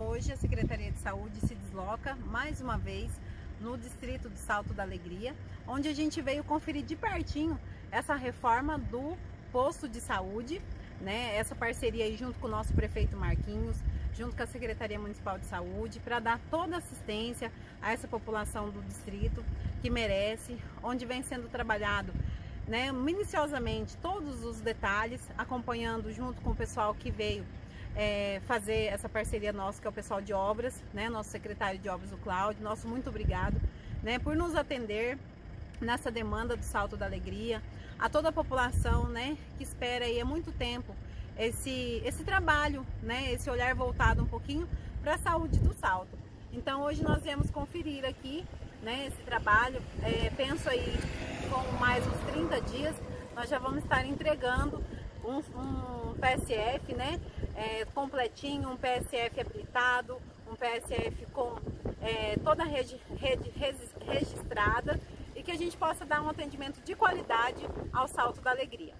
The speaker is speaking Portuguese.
Hoje a Secretaria de Saúde se desloca mais uma vez no distrito do Salto da Alegria, onde a gente veio conferir de pertinho essa reforma do posto de saúde, né? Essa parceria aí junto com o nosso prefeito Marquinhos, junto com a Secretaria Municipal de Saúde, para dar toda assistência a essa população do distrito que merece, onde vem sendo trabalhado né, minuciosamente todos os detalhes, acompanhando junto com o pessoal que veio é, fazer essa parceria nossa, que é o pessoal de obras, né, nosso secretário de obras, o Cláudio, nosso muito obrigado né, por nos atender nessa demanda do Salto da Alegria, a toda a população né, que espera aí há muito tempo esse, esse trabalho, né, esse olhar voltado um pouquinho para a saúde do Salto. Então hoje nós viemos conferir aqui né, esse trabalho, é, penso aí com mais uns 30 dias, nós já vamos estar entregando um, um PSF, né? É, completinho, um PSF habilitado, um PSF com é, toda a rede, rede registrada e que a gente possa dar um atendimento de qualidade ao Salto da Alegria.